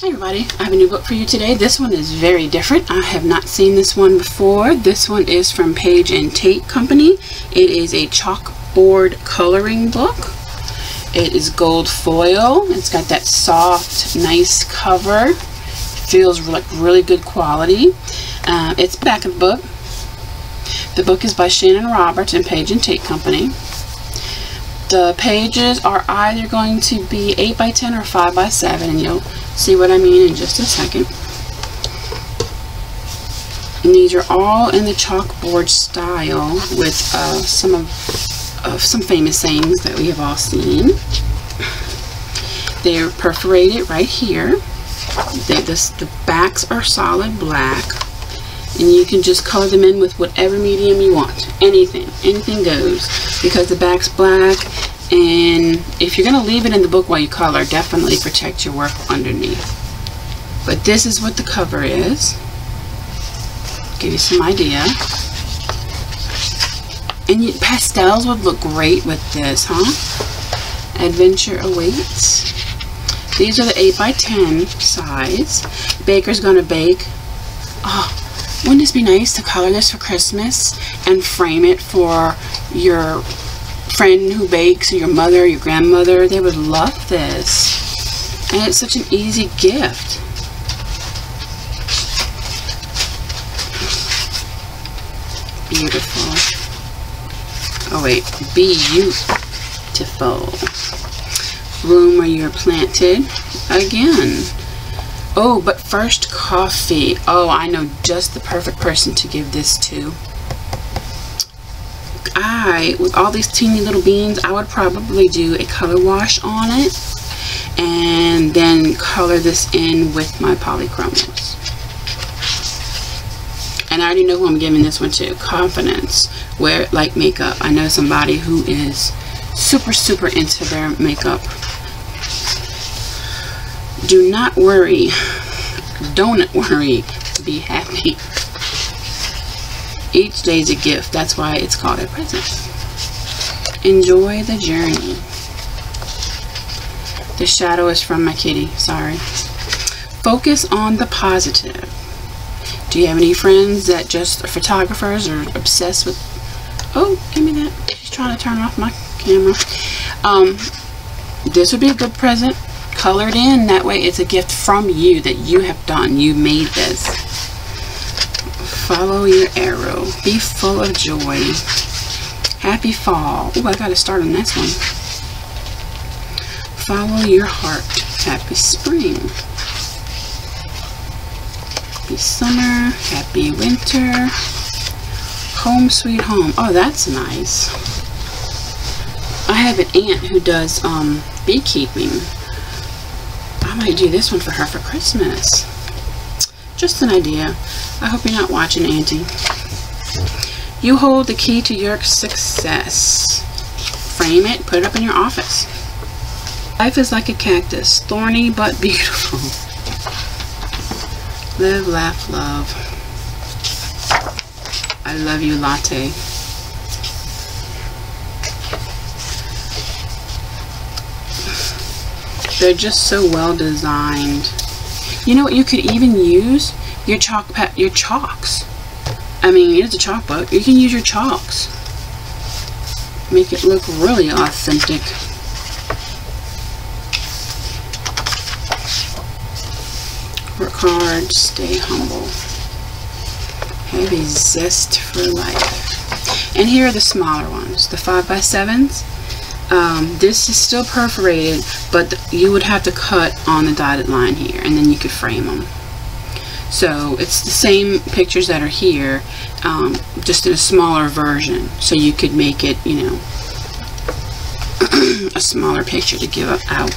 Hi everybody, I have a new book for you today. This one is very different. I have not seen this one before. This one is from Paige and Tate Company. It is a chalkboard coloring book. It is gold foil. It's got that soft, nice cover. Feels like really good quality. Uh, it's back of the book. The book is by Shannon Roberts and Paige and Tate Company. The pages are either going to be 8 by 10 or 5 by 7 and you'll see what I mean in just a second. And these are all in the chalkboard style with uh, some of, of some famous sayings that we have all seen. They're perforated right here. They, this, the backs are solid black and you can just color them in with whatever medium you want. Anything. Anything goes. Because the back's black and if you're going to leave it in the book while you color definitely protect your work underneath. But this is what the cover is. Give you some idea. And you, pastels would look great with this huh? Adventure awaits. These are the 8 by 10 size. Baker's gonna bake. Oh wouldn't this be nice to color this for Christmas and frame it for your friend who bakes or your mother, your grandmother? They would love this. And it's such an easy gift. Beautiful. Oh wait, beautiful. Bloom where you're planted. Again, Oh, but first coffee. Oh, I know just the perfect person to give this to. I, with all these teeny little beans, I would probably do a color wash on it and then color this in with my polychromos. And I already know who I'm giving this one to. Confidence. Wear it like makeup. I know somebody who is super, super into their makeup do not worry. Don't worry. Be happy. Each day is a gift. That's why it's called a present. Enjoy the journey. The shadow is from my kitty. Sorry. Focus on the positive. Do you have any friends that just are photographers or obsessed with... Oh, give me that. She's trying to turn off my camera. Um, this would be a good present colored in. That way it's a gift from you that you have done. You made this. Follow your arrow. Be full of joy. Happy fall. Oh, I got to start on this one. Follow your heart. Happy spring. Happy summer. Happy winter. Home sweet home. Oh, that's nice. I have an aunt who does um, beekeeping might do this one for her for Christmas. Just an idea. I hope you're not watching, Auntie. You hold the key to your success. Frame it, put it up in your office. Life is like a cactus, thorny but beautiful. Live, laugh, love. I love you, latte. They're just so well designed. You know what? You could even use your chalk your chalks. I mean, it's a chalk book. You can use your chalks. Make it look really authentic. Work hard, stay humble. Have a zest for life. And here are the smaller ones, the 5x7s um, this is still perforated but you would have to cut on the dotted line here and then you could frame them so it's the same pictures that are here um, just in a smaller version so you could make it you know a smaller picture to give out.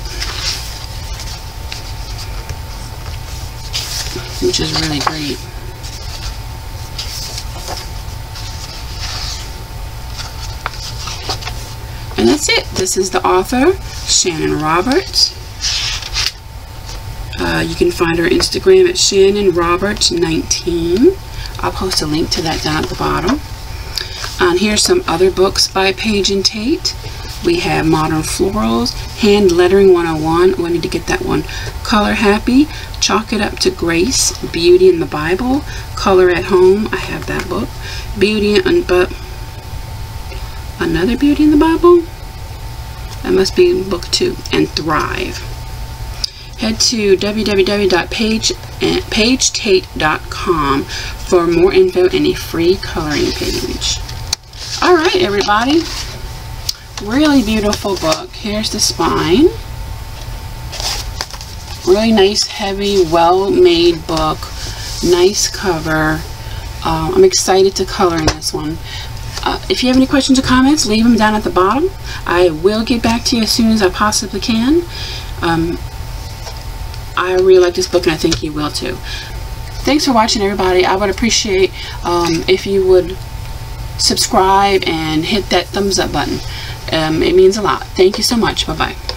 Which is really great And that's it. This is the author, Shannon Roberts. Uh, you can find her Instagram at Shannon Roberts 19. I'll post a link to that down at the bottom. And here's some other books by Paige and Tate. We have Modern Florals, Hand Lettering 101. I need to get that one. Color Happy, Chalk It Up to Grace, Beauty in the Bible, Color at Home. I have that book. Beauty and but another Beauty in the Bible. That must be book two. And Thrive. Head to www.paigetate.com for more info and a free coloring page. Alright everybody, really beautiful book. Here's the spine. Really nice, heavy, well-made book. Nice cover. Uh, I'm excited to color in this one. Uh, if you have any questions or comments, leave them down at the bottom. I will get back to you as soon as I possibly can. Um, I really like this book and I think you will too. Thanks for watching everybody. I would appreciate um, if you would subscribe and hit that thumbs up button. Um, it means a lot. Thank you so much. Bye-bye.